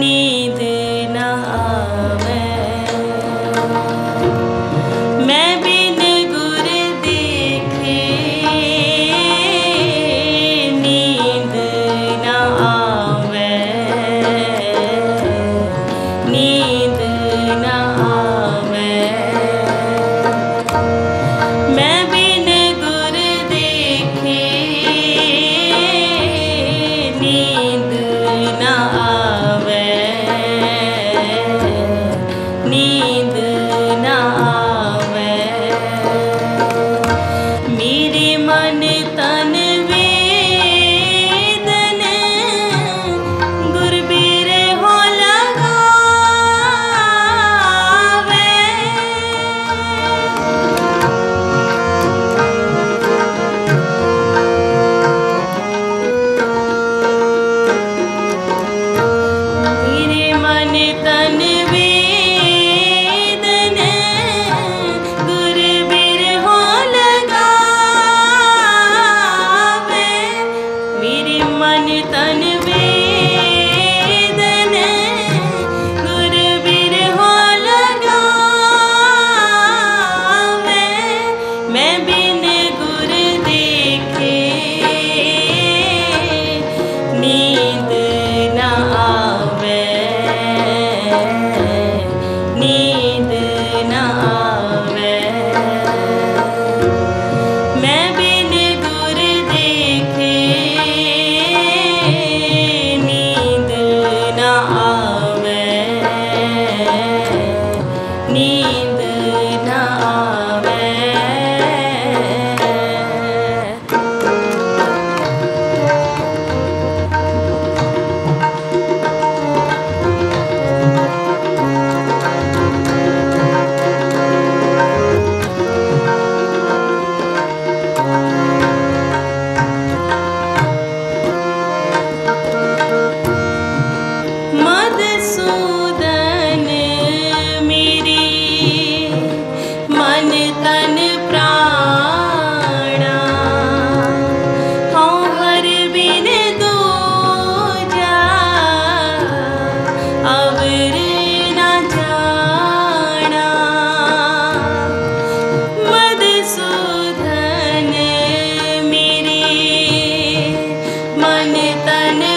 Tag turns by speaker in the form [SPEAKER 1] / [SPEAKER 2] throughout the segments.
[SPEAKER 1] 你。Amen. तने तने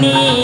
[SPEAKER 1] 你。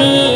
[SPEAKER 1] আমি